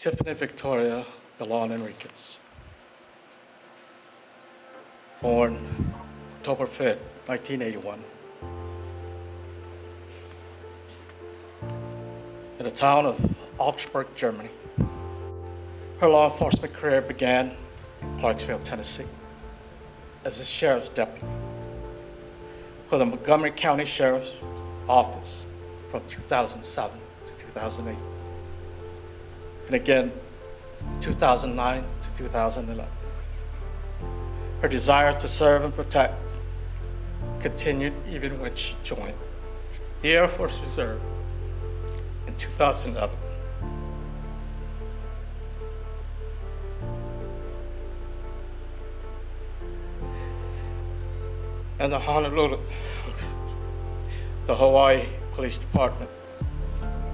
Tiffany Victoria Galon Enriquez. Born October 5th, 1981. In the town of Augsburg, Germany. Her law enforcement career began in Clarksville, Tennessee, as a sheriff's deputy for the Montgomery County Sheriff's Office from 2007 to 2008. And again, 2009 to 2011. Her desire to serve and protect continued even when she joined the Air Force Reserve in 2011. And the Honolulu, the Hawaii Police Department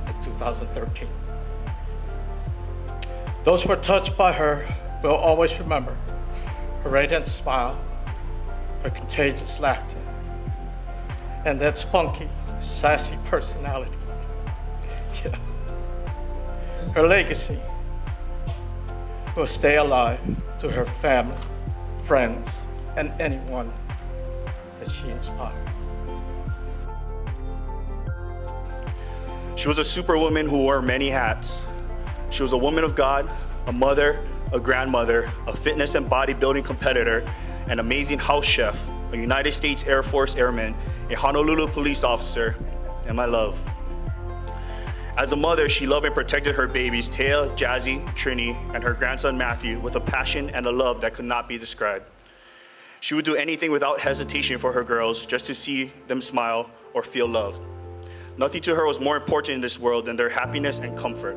in 2013. Those who were touched by her will always remember her radiant smile, her contagious laughter, and that spunky, sassy personality. Yeah. Her legacy will stay alive to her family, friends, and anyone that she inspired. She was a superwoman who wore many hats. She was a woman of God, a mother, a grandmother, a fitness and bodybuilding competitor, an amazing house chef, a United States Air Force airman, a Honolulu police officer, and my love. As a mother, she loved and protected her babies, Taya, Jazzy, Trini, and her grandson Matthew with a passion and a love that could not be described. She would do anything without hesitation for her girls just to see them smile or feel loved. Nothing to her was more important in this world than their happiness and comfort.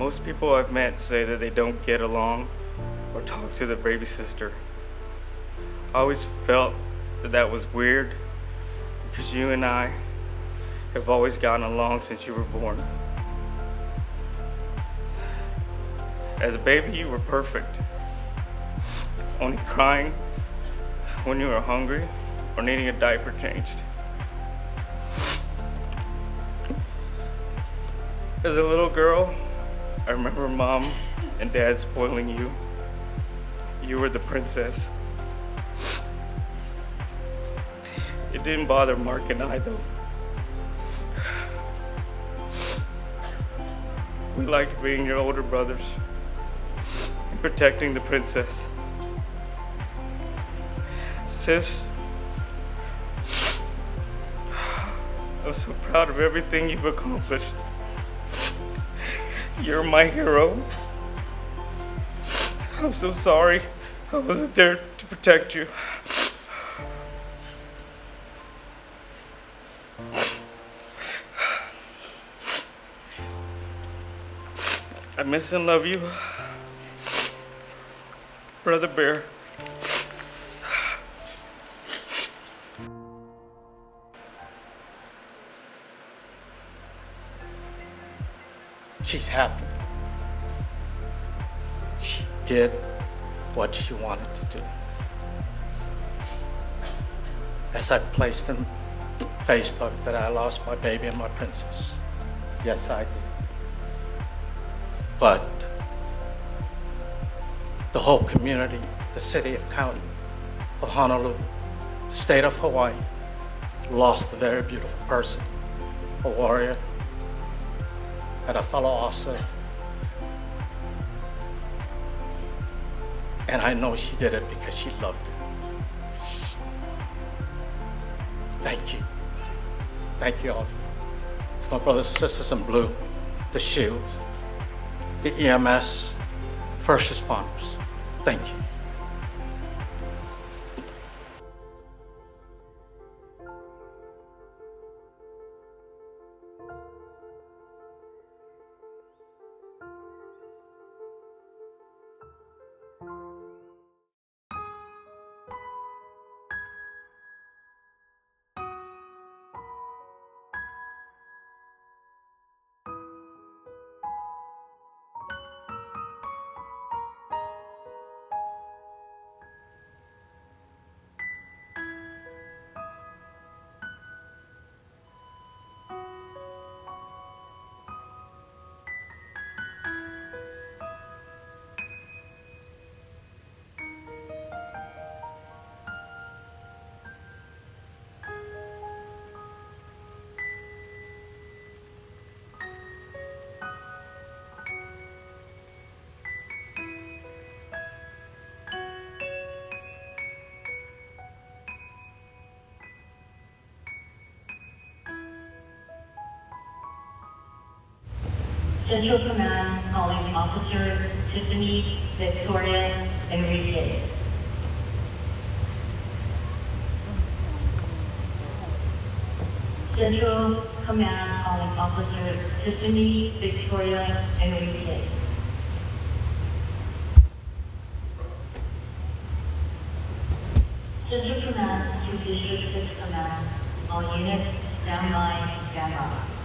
most people I've met say that they don't get along or talk to their baby sister. I always felt that that was weird because you and I have always gotten along since you were born. As a baby, you were perfect. Only crying when you were hungry or needing a diaper changed. As a little girl, I remember mom and dad spoiling you. You were the princess. It didn't bother Mark and I though. We liked being your older brothers and protecting the princess. Sis, I'm so proud of everything you've accomplished. You're my hero. I'm so sorry I wasn't there to protect you. I miss and love you, Brother Bear. She's happy. She did what she wanted to do. As I placed in Facebook that I lost my baby and my princess. Yes, I did. But the whole community, the city of county of Honolulu, state of Hawaii, lost a very beautiful person, a warrior, and a fellow officer. And I know she did it because she loved it. Thank you. Thank you all. To my brothers and sisters in blue, the SHIELD, the EMS, first responders. Thank you. Central Command calling Officer Tiffany Victoria Enriquez. Central Command calling Officer Tiffany Victoria Enriquez. Central Command to District 6 Command. All units, stand by, stand by.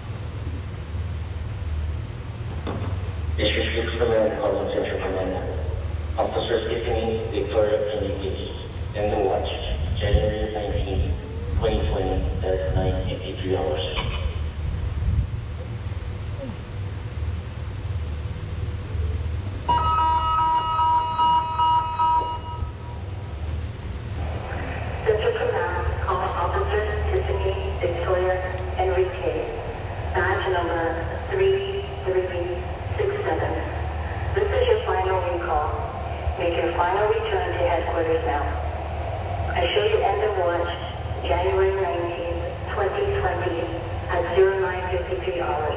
District 6 Command, calling Central Command. Officer Tiffany Victoria Enriquez, end the watch, January 19, 2020, at 9:53 hours. Final return to headquarters now. I show you end of watch, January 19, 2020, at 0953 hours.